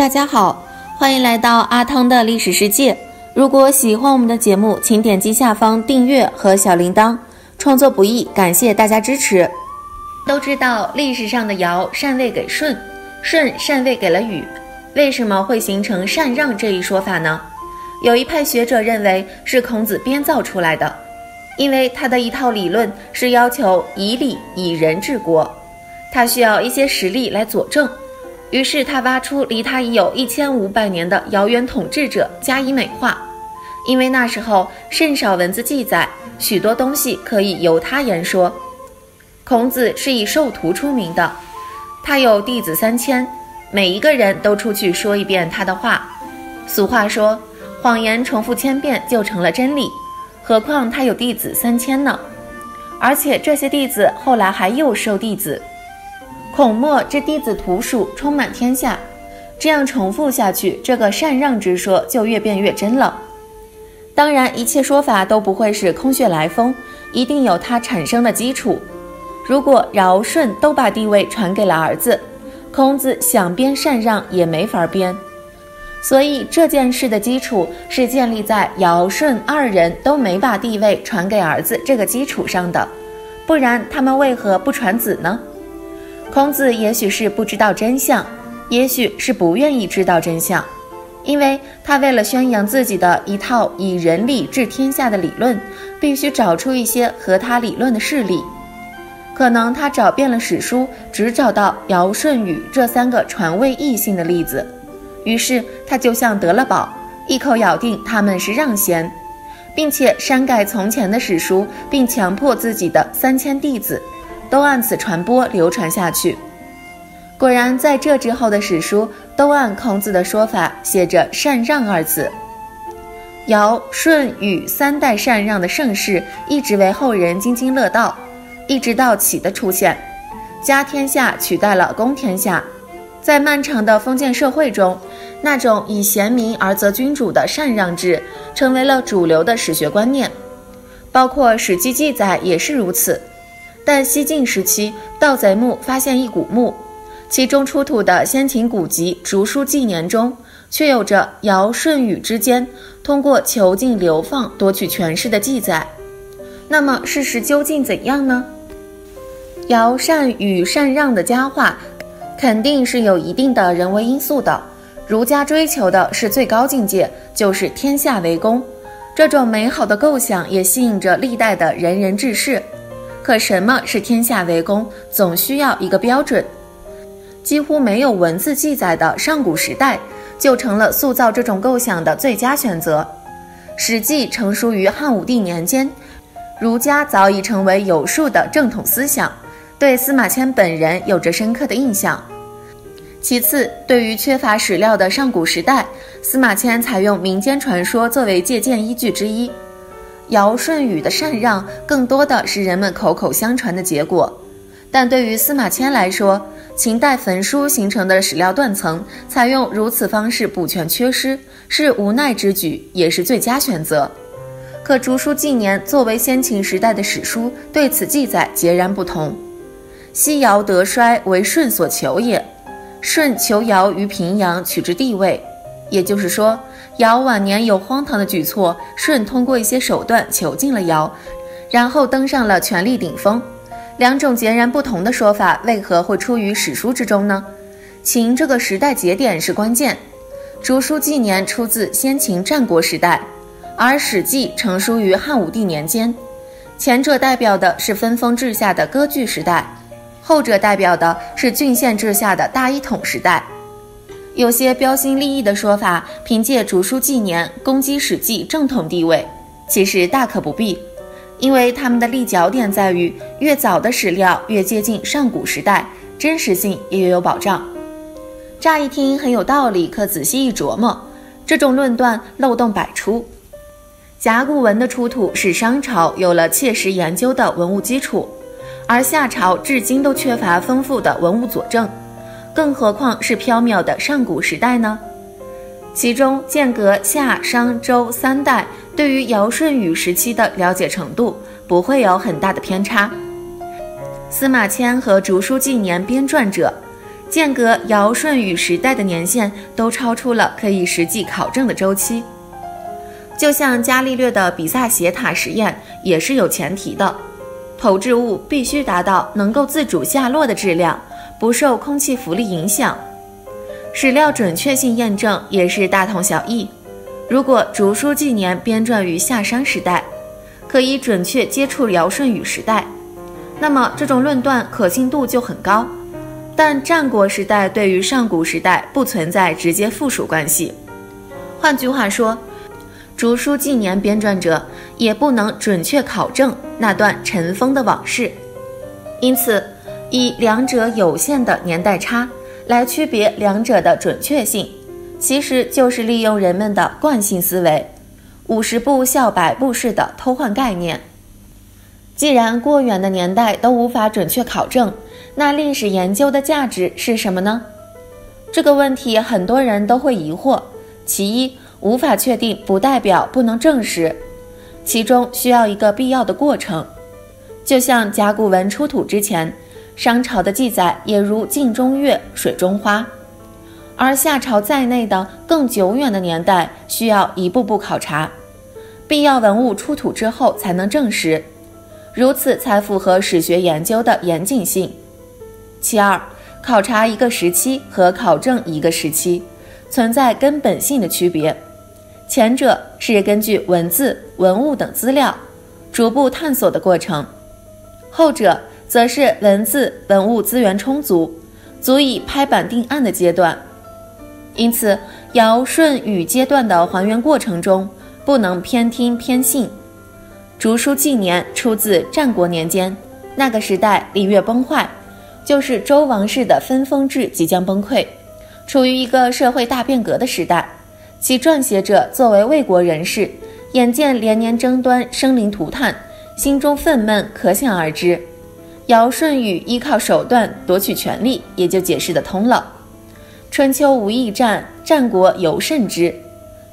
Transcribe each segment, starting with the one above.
大家好，欢迎来到阿汤的历史世界。如果喜欢我们的节目，请点击下方订阅和小铃铛。创作不易，感谢大家支持。都知道历史上的尧禅位给舜，舜禅位给了禹，为什么会形成禅让这一说法呢？有一派学者认为是孔子编造出来的，因为他的一套理论是要求以礼以仁治国，他需要一些实例来佐证。于是他挖出离他已有一千五百年的遥远统治者加以美化，因为那时候甚少文字记载，许多东西可以由他言说。孔子是以授徒出名的，他有弟子三千，每一个人都出去说一遍他的话。俗话说，谎言重复千遍就成了真理，何况他有弟子三千呢？而且这些弟子后来还又收弟子。孔墨之弟子徒属充满天下，这样重复下去，这个禅让之说就越变越真了。当然，一切说法都不会是空穴来风，一定有它产生的基础。如果尧舜都把地位传给了儿子，孔子想编禅让也没法编。所以这件事的基础是建立在尧舜二人都没把地位传给儿子这个基础上的，不然他们为何不传子呢？孔子也许是不知道真相，也许是不愿意知道真相，因为他为了宣扬自己的一套以仁礼治天下的理论，必须找出一些和他理论的事例。可能他找遍了史书，只找到尧舜禹这三个传位异姓的例子，于是他就像得了宝，一口咬定他们是让贤，并且删改从前的史书，并强迫自己的三千弟子。都按此传播流传下去。果然，在这之后的史书都按孔子的说法写着“禅让”二字。尧、舜、禹三代禅让的盛世一直为后人津津乐道，一直到启的出现，家天下取代了公天下。在漫长的封建社会中，那种以贤民而择君主的禅让制成为了主流的史学观念，包括《史记》记载也是如此。但西晋时期，盗贼墓发现一古墓，其中出土的先秦古籍《竹书纪年》中，却有着尧舜禹之间通过囚禁流放夺取权势的记载。那么事实究竟怎样呢？尧禅禹禅让的佳话，肯定是有一定的人为因素的。儒家追求的是最高境界，就是天下为公。这种美好的构想也吸引着历代的仁人志士。可什么是天下为公？总需要一个标准。几乎没有文字记载的上古时代，就成了塑造这种构想的最佳选择。《史记》成书于汉武帝年间，儒家早已成为有数的正统思想，对司马迁本人有着深刻的印象。其次，对于缺乏史料的上古时代，司马迁采用民间传说作为借鉴依据之一。尧舜禹的禅让，更多的是人们口口相传的结果。但对于司马迁来说，秦代焚书形成的史料断层，采用如此方式补全缺失，是无奈之举，也是最佳选择。可《竹书纪年》作为先秦时代的史书，对此记载截然不同。西尧得衰，为舜所求也。舜求尧于平阳，取之地位。也就是说。尧晚年有荒唐的举措，舜通过一些手段囚禁了尧，然后登上了权力顶峰。两种截然不同的说法，为何会出于史书之中呢？秦这个时代节点是关键。竹书纪年出自先秦战国时代，而史记成书于汉武帝年间。前者代表的是分封制下的割据时代，后者代表的是郡县制下的大一统时代。有些标新立异的说法，凭借竹书纪年攻击《史记》正统地位，其实大可不必，因为他们的立脚点在于越早的史料越接近上古时代，真实性也越有保障。乍一听很有道理，可仔细一琢磨，这种论断漏洞百出。甲骨文的出土使商朝有了切实研究的文物基础，而夏朝至今都缺乏丰富的文物佐证。更何况是缥缈的上古时代呢？其中间隔夏、商、周三代，对于尧舜禹时期的了解程度不会有很大的偏差。司马迁和竹书纪年编撰者，间隔尧舜禹时代的年限都超出了可以实际考证的周期。就像伽利略的比萨斜塔实验也是有前提的，投掷物必须达到能够自主下落的质量，不受空气浮力影响。史料准确性验证也是大同小异。如果竹书纪年编撰于夏商时代，可以准确接触尧舜禹时代，那么这种论断可信度就很高。但战国时代对于上古时代不存在直接附属关系。换句话说，竹书纪年编撰者也不能准确考证那段尘封的往事。因此，以两者有限的年代差来区别两者的准确性。其实就是利用人们的惯性思维，五十步笑百步式的偷换概念。既然过远的年代都无法准确考证，那历史研究的价值是什么呢？这个问题很多人都会疑惑。其一，无法确定不代表不能证实，其中需要一个必要的过程。就像甲骨文出土之前，商朝的记载也如镜中月，水中花。而夏朝在内的更久远的年代，需要一步步考察，必要文物出土之后才能证实，如此才符合史学研究的严谨性。其二，考察一个时期和考证一个时期存在根本性的区别，前者是根据文字、文物等资料逐步探索的过程，后者则是文字、文物资源充足，足以拍板定案的阶段。因此，尧舜禹阶段的还原过程中，不能偏听偏信。竹书纪年出自战国年间，那个时代礼乐崩坏，就是周王室的分封制即将崩溃，处于一个社会大变革的时代。其撰写者作为魏国人士，眼见连年争端生灵涂炭，心中愤懑可想而知。尧舜禹依靠手段夺取权力，也就解释得通了。春秋无义战，战国尤甚之。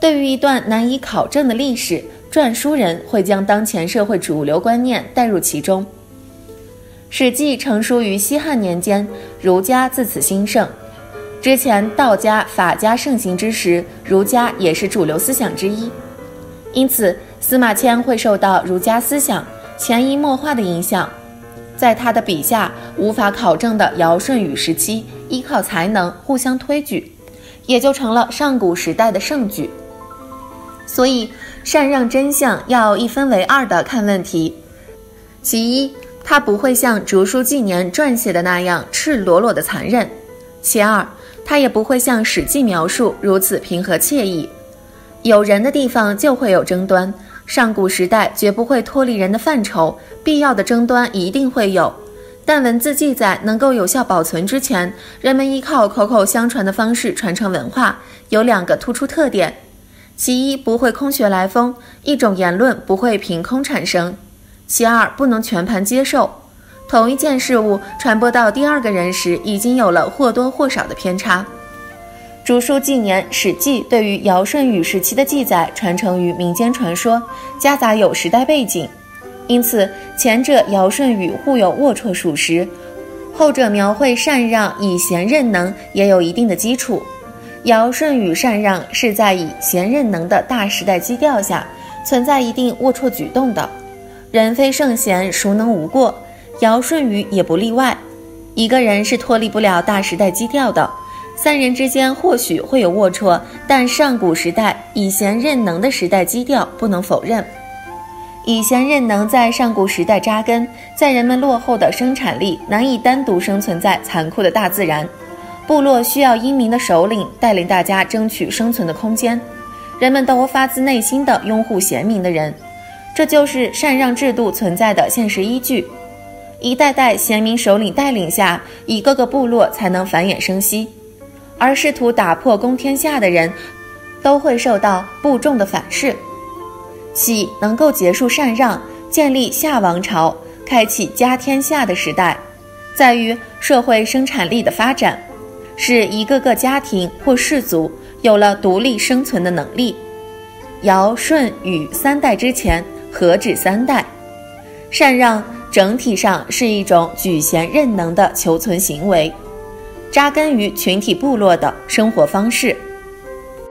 对于一段难以考证的历史，篆书人会将当前社会主流观念带入其中。《史记》成书于西汉年间，儒家自此兴盛。之前道家、法家盛行之时，儒家也是主流思想之一。因此，司马迁会受到儒家思想潜移默化的影响。在他的笔下，无法考证的尧舜禹时期，依靠才能互相推举，也就成了上古时代的盛举。所以，禅让真相要一分为二的看问题：其一，他不会像竹书纪年撰写的那样赤裸裸的残忍；其二，他也不会像史记描述如此平和惬意。有人的地方就会有争端。上古时代绝不会脱离人的范畴，必要的争端一定会有。但文字记载能够有效保存之前，人们依靠口口相传的方式传承文化，有两个突出特点：其一，不会空穴来风，一种言论不会凭空产生；其二，不能全盘接受。同一件事物传播到第二个人时，已经有了或多或少的偏差。竹书纪年《史记》对于尧舜禹时期的记载传承于民间传说，夹杂有时代背景，因此前者尧舜禹互有龌龊属实，后者描绘禅让以贤任能也有一定的基础。尧舜禹禅让是在以贤任能的大时代基调下存在一定龌龊举动的。人非圣贤，孰能无过？尧舜禹也不例外。一个人是脱离不了大时代基调的。三人之间或许会有龌龊，但上古时代以贤任能的时代基调不能否认。以贤任能在上古时代扎根，在人们落后的生产力难以单独生存在残酷的大自然，部落需要英明的首领带领大家争取生存的空间，人们都发自内心的拥护贤明的人，这就是禅让制度存在的现实依据。一代代贤明首领带领下，一个个部落才能繁衍生息。而试图打破公天下的人，都会受到部众的反噬。喜能够结束禅让，建立夏王朝，开启家天下的时代，在于社会生产力的发展，使一个个家庭或氏族有了独立生存的能力。尧舜禹三代之前，何止三代？禅让整体上是一种举贤任能的求存行为。扎根于群体部落的生活方式。